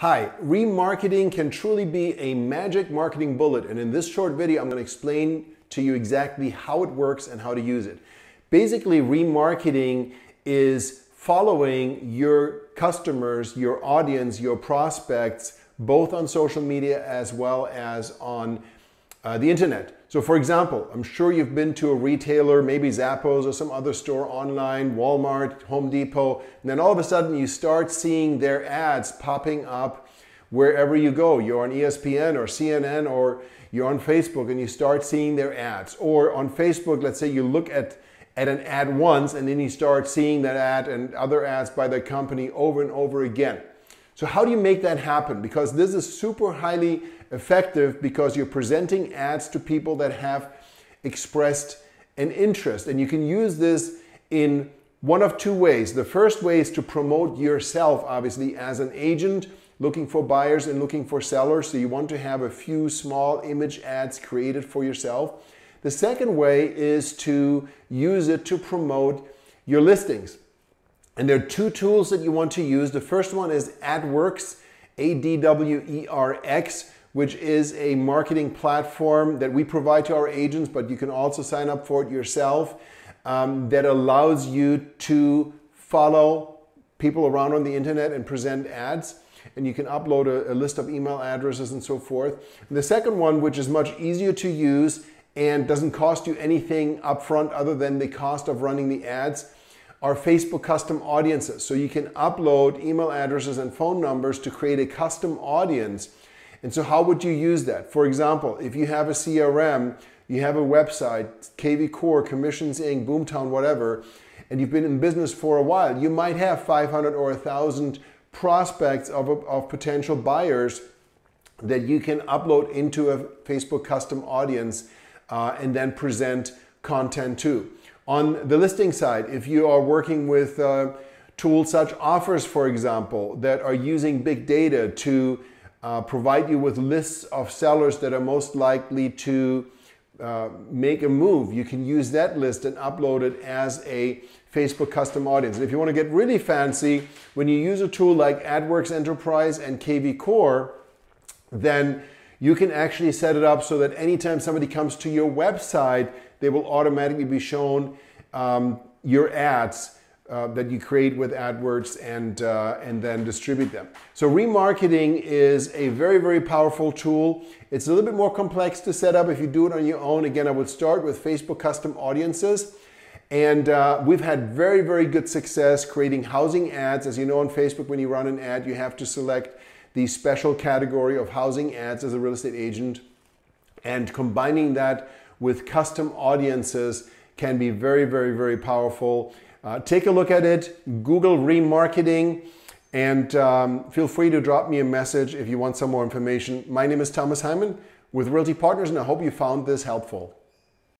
Hi, remarketing can truly be a magic marketing bullet and in this short video I'm going to explain to you exactly how it works and how to use it. Basically remarketing is following your customers, your audience, your prospects both on social media as well as on uh, the internet. So for example, I'm sure you've been to a retailer, maybe Zappos or some other store online, Walmart, Home Depot, and then all of a sudden you start seeing their ads popping up wherever you go. You're on ESPN or CNN or you're on Facebook and you start seeing their ads. Or on Facebook, let's say you look at, at an ad once and then you start seeing that ad and other ads by the company over and over again. So how do you make that happen? Because this is super highly effective because you're presenting ads to people that have expressed an interest. And you can use this in one of two ways. The first way is to promote yourself, obviously, as an agent looking for buyers and looking for sellers. So you want to have a few small image ads created for yourself. The second way is to use it to promote your listings. And there are two tools that you want to use. The first one is Adwerx, A D W E R X which is a marketing platform that we provide to our agents, but you can also sign up for it yourself um, that allows you to follow people around on the internet and present ads. And you can upload a, a list of email addresses and so forth. And the second one, which is much easier to use and doesn't cost you anything upfront other than the cost of running the ads, are Facebook custom audiences. So you can upload email addresses and phone numbers to create a custom audience and so how would you use that? For example, if you have a CRM, you have a website, KV Core, Commissions Inc., Boomtown, whatever, and you've been in business for a while, you might have 500 or 1,000 prospects of, of potential buyers that you can upload into a Facebook custom audience uh, and then present content too. On the listing side, if you are working with uh, tools such Offrs, for example, that are using big data to uh, provide you with lists of sellers that are most likely to uh, make a move. You can use that list and upload it as a Facebook custom audience. And if you want to get really fancy, when you use a tool like Adwerx Enterprise and KV Core, then you can actually set it up so that anytime somebody comes to your website, they will automatically be shown um, your ads uh, that you create with Adwerx and, uh, and then distribute them. So remarketing is a very, very powerful tool. It's a little bit more complex to set up if you do it on your own. Again, I would start with Facebook custom audiences. And uh, we've had very, very good success creating housing ads. As you know on Facebook, when you run an ad, you have to select the special category of housing ads as a real estate agent. And combining that with custom audiences can be very, very, very powerful. Uh, take a look at it, Google remarketing, and um, feel free to drop me a message if you want some more information. My name is Thomas Heimann with Realty Partners, and I hope you found this helpful.